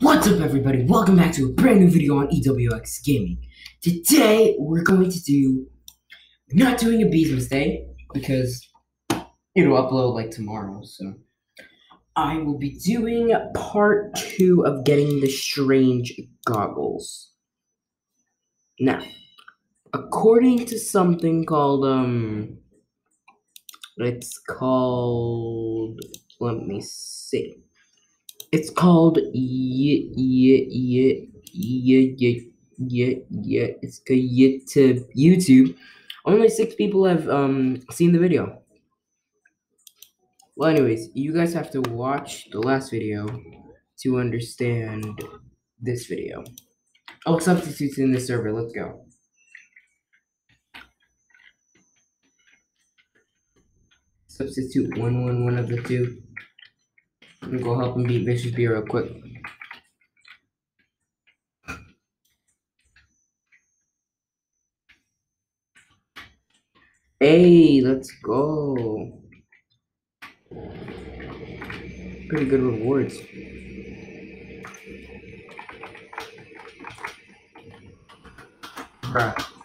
What's up everybody? Welcome back to a brand new video on EWX Gaming. Today we're going to do not doing a Beesmas Day because it'll upload like tomorrow, so I will be doing part two of getting the strange goggles. Now, according to something called um it's called let me see. It's called yeah yeah yeah yeah yeah yeah. It's called YouTube. YouTube. Only six people have um seen the video. Well, anyways, you guys have to watch the last video to understand this video. Oh, substitutes in the server. Let's go. Substitute one one one of the two. I'm gonna go help him beat Vicious Bee real quick. Hey, let's go. Pretty good rewards. Bruh.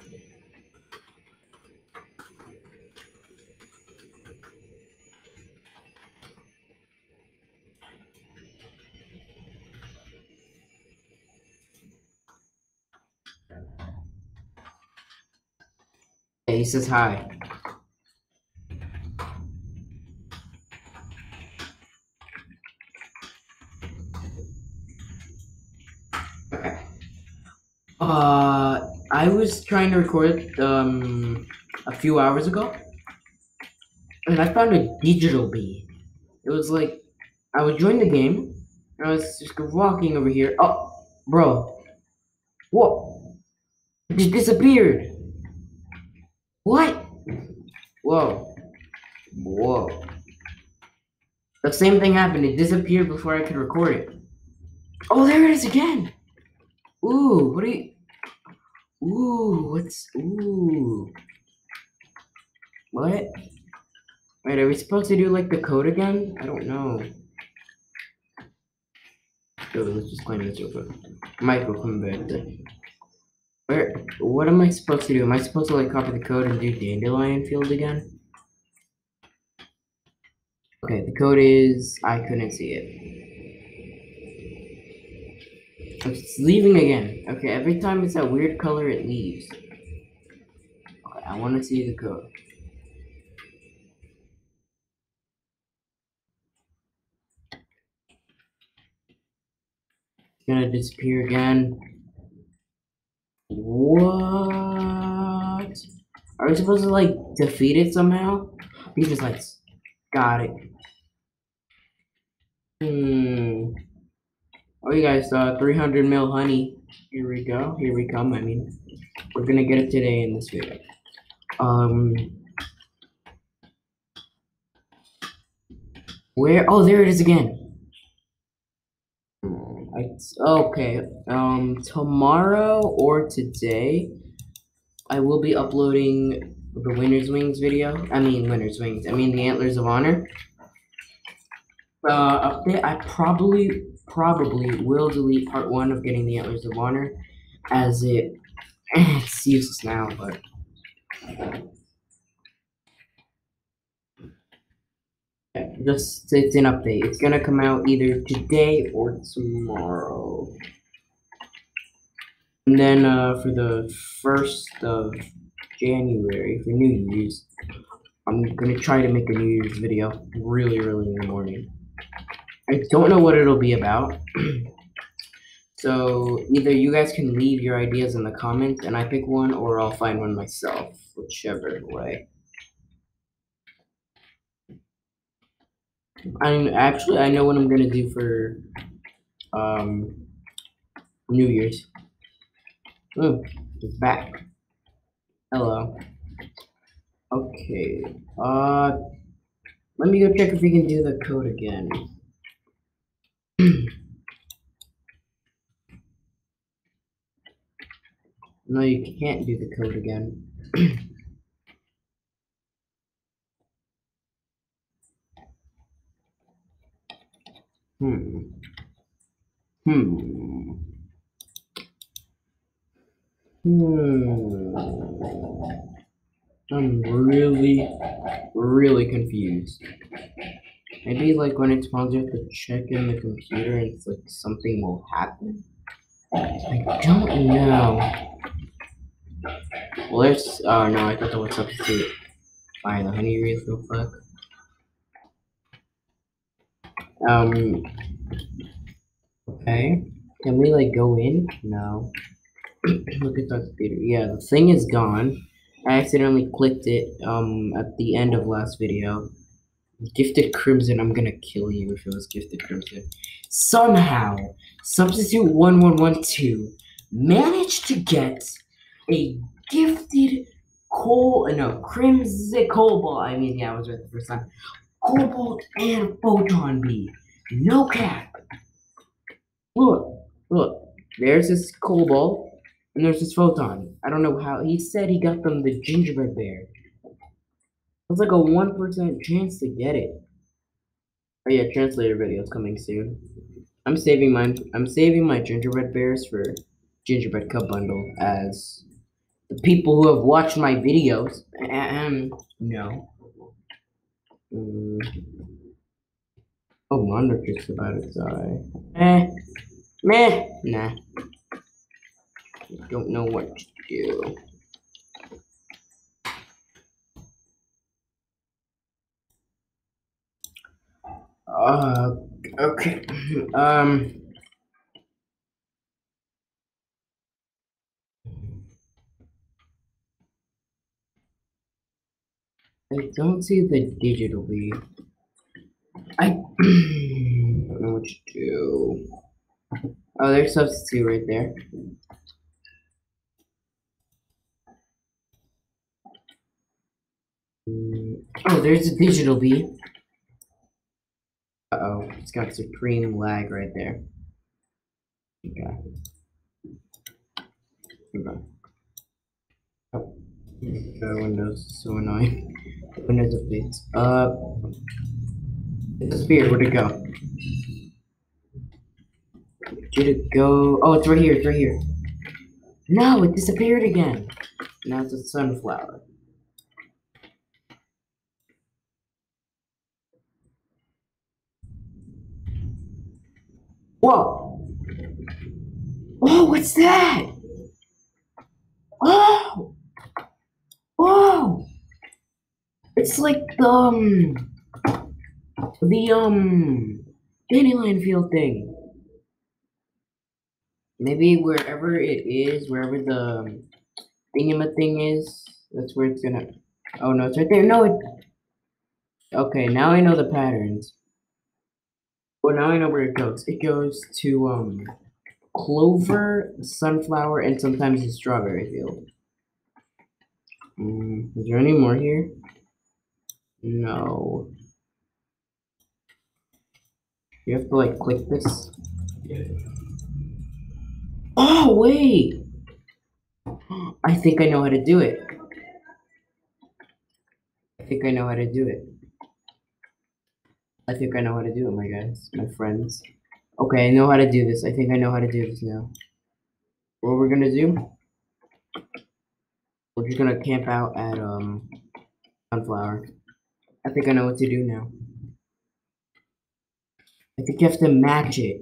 Hey, he says hi. Okay. Uh, I was trying to record um a few hours ago, and I found a digital bee. It was like I was joining the game, and I was just walking over here. Oh, bro, what? It just disappeared. What? Whoa. Whoa. The same thing happened. It disappeared before I could record it. Oh, there it is again. Ooh, what are you? Ooh, what's ooh? What? Wait, are we supposed to do like the code again? I don't know. Yo, let's just claim this real quick. Michael, come back. Where? What am I supposed to do? Am I supposed to like copy the code and do Dandelion Field again? Okay, the code is I couldn't see it. It's leaving again. Okay, every time it's that weird color, it leaves. Okay, I want to see the code. It's gonna disappear again. What? Are we supposed to like defeat it somehow? He just like got it. Hmm. Oh, you guys saw 300 mil honey. Here we go. Here we come. I mean, we're gonna get it today in this video. Um. Where? Oh, there it is again. It's okay. Um, tomorrow or today, I will be uploading the Winner's Wings video. I mean, Winner's Wings. I mean, the Antlers of Honor. Uh, update. I probably, probably will delete part one of getting the Antlers of Honor, as it it's useless now. But just it's an update. It's gonna come out either today or tomorrow. And then uh, for the first of January for New Year's, I'm gonna try to make a New Year's video really early in the morning. I don't know what it'll be about. so either you guys can leave your ideas in the comments and I pick one, or I'll find one myself, whichever way. I'm actually I know what I'm gonna do for um New Year's. Oh, it's back. Hello. Okay. Uh let me go check if we can do the code again. no, you can't do the code again. Hmm. Hmm. Hmm. I'm really, really confused. Maybe like when it spawns, you have to check in the computer and it's like something will happen. I don't know. Well, there's. Oh no, I thought that was substitute. Fine, the honey real quick. Um. Okay. Can we like go in? No. Look at that theater. Yeah, the thing is gone. I accidentally clicked it um at the end of last video. Gifted Crimson, I'm gonna kill you if it was Gifted Crimson. Somehow, Substitute 1112 managed to get a gifted coal, no, Crimson Cobalt. I mean, yeah, I was right the first time. Cobalt and Photon Bee. No cap. Look, look, there's this Cobalt, and there's this Photon. I don't know how, he said he got them the Gingerbread Bear. It's like a 1% chance to get it. Oh yeah, translator videos coming soon. I'm saving my I'm saving my gingerbread bears for gingerbread cup bundle as the people who have watched my videos. No. Mm. Oh, wonder just about to die. Eh, meh, nah. Don't know what to do. Uh, okay. Um. I don't see the digital bee. I don't know what to do. Oh, there's substitute right there. Oh, there's a digital bee. Uh oh, it's got supreme lag right there. Okay. Okay. The Windows is so annoying. Windows updates. Uh, it disappeared. Where'd it go? Did it go? Oh, it's right here. It's right here. No, it disappeared again. Now it's a sunflower. Whoa! Oh, what's that? Oh! Whoa! It's like the um, the um Dandelion Field thing. Maybe wherever it is, wherever the thingama thing is, that's where it's gonna. Oh no, it's right there. No, it. Okay, now I know the patterns. Well, now I know where it goes. It goes to um, clover, sunflower, and sometimes the strawberry field. Mm, is there any more here? No. You have to like click this. Oh wait! I think I know how to do it. I think I know how to do it. I think I know how to do it, my guys, my friends. Okay, I know how to do this. I think I know how to do this now. What we're gonna do? We're just gonna camp out at um Sunflower. I think I know what to do now. I think you have to match it.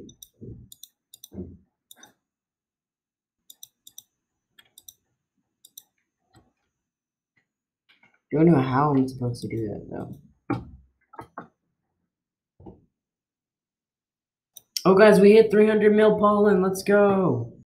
Don't know how I'm supposed to do that though. Oh, guys, we hit 300 mil pollen. Let's go.